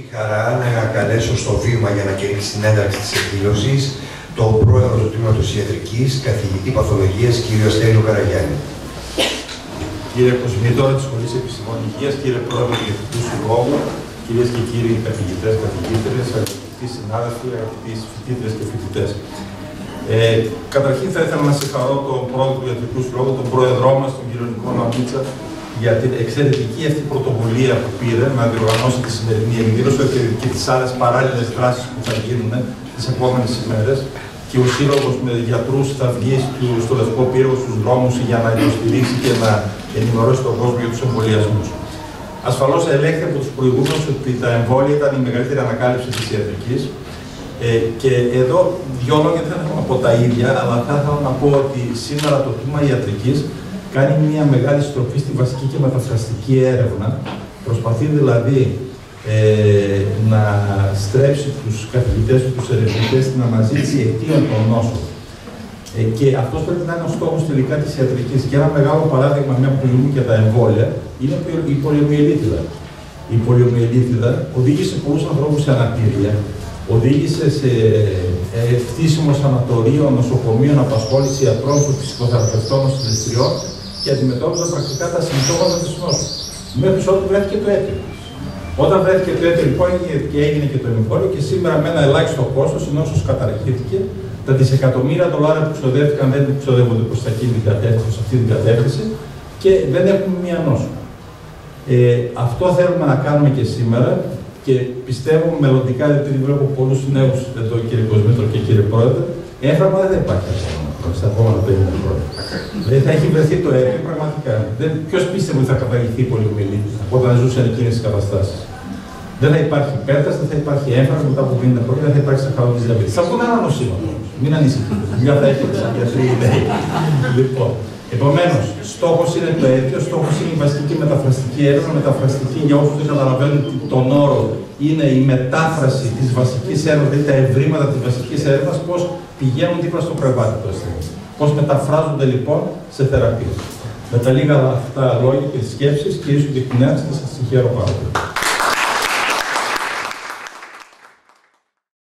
τη χαρά να καλέσω στο βήμα για να κερδίσει την ένταξη της εκδήλωσης τον πρόεδρο του Τμήματος Ιατρικής, καθηγητή παθολογίας, κύριο Στέλιο Καραγιάννη. Κύριε Κοσμήτωρα της Σχολής Επιστημών Υγείας, κύριε Πρόεδρο του Διευθυντού Συλλόγου, κυρίες και κύριοι καθηγητές, καθηγήτρες, αγαπητοί συνάδελφοι, αγαπητοί φοιτήτρες και φοιτητές. Ε, καταρχήν θα ήθελα να συγχαρώ τον πρόεδρο του Ιατρικού Συλλόγου, τον πρόεδρό μας, τον κύριο Νικόλα Μίτσα, για την εξαιρετική αυτή πρωτοβουλία που πήρε να διοργανώσει τη σημερινή εκδήλωση και, και τις άλλες παράλληλες δράσεις που θα γίνουν τις επόμενες ημέρες. Και ο Σύλλογος με γιατρούς θα βγει στο Λευκό Πύργο στους δρόμους για να υποστηρίξει και να ενημερώσει τον κόσμο για τους εμβολιασμούς. Ασφαλώς ελέγχεται από τους προηγούμενους ότι τα εμβόλια ήταν η μεγαλύτερη ανακάλυψη της ιατρικής. Ε, και εδώ δυο λόγια δεν θα πω από τα ίδια, αλλά θα ήθελα να πω ότι σήμερα το τμήμα ιατρικής κάνει μια μεγάλη στροφή στη βασική και μεταφραστική έρευνα. Προσπαθεί δηλαδή ε, να στρέψει τους καθηγητές του, τους ερευνητές στην αναζήτηση αιτίων των νόσων. Ε, και αυτός πρέπει να είναι ο στόχος τελικά της ιατρικής. Και ένα μεγάλο παράδειγμα, μια που μιλούμε για τα εμβόλια, είναι η πολιομιελίτιδα. Η πολιομιελίτιδα οδήγησε πολλούς ανθρώπους σε αναπηρία, οδήγησε σε ε, φτύσιμο σανατορίων, νοσοκομείων, απασχόληση ιατρών, φυσικοθεραπευτών, συλληστριών και αντιμετώπιζαν πρακτικά τα συμπτώματα της νόσου. Μέχρι ότου βρέθηκε το αίτιο. Όταν βρέθηκε το αίτιο, λοιπόν, και έγινε και το εμβόλιο και σήμερα με ένα ελάχιστο κόστος η νόσος καταρχήθηκε. Τα δισεκατομμύρια δολάρια που ξοδεύτηκαν δεν ξοδεύονται προς αυτή την κατεύθυνση και δεν έχουμε μία νόσο. Ε, αυτό θέλουμε να κάνουμε και σήμερα και πιστεύω μελλοντικά, γιατί βλέπω πολλούς νέους εδώ, κύριε Κοσμήτρο και κύριε Πρόεδρε, έφραμα δεν υπάρχει στα επόμενα 50 χρόνια. Δηλαδή θα έχει βρεθεί το έργο πραγματικά. Ποιος πίστευε ότι θα καταργηθεί η πολιομιλή όταν ζούσαν εκείνες τι καταστάσεις. Δεν θα υπάρχει πέτρας, δεν θα υπάρχει έμφαση μετά από 50 χρόνια, δεν θα υπάρχει σαχαρό της διαβίωση. Θα βγουν ένα νοσήμα Μην ανησυχείτε. Μια θα έχετε σαν γιατροί ιδέοι. Λοιπόν, επομένως, στόχος είναι το αίτιο, στόχος είναι η βασική και μεταφραστική έρευνα. Μεταφραστική, για όσου δεν καταλαβαίνουν τον όρο, είναι η μετάφραση της βασικής έρευνας, δηλαδή τα ευρήματα της βασικής έρευνας, πώς πηγαίνουν δίπλα στο κρεβάτι του ασθενή. Πώς μεταφράζονται λοιπόν σε θεραπεία. Με τα λίγα αυτά λόγια και τι σκέψεις, κυρίως και την σας συγχαίρω πάρα πολύ.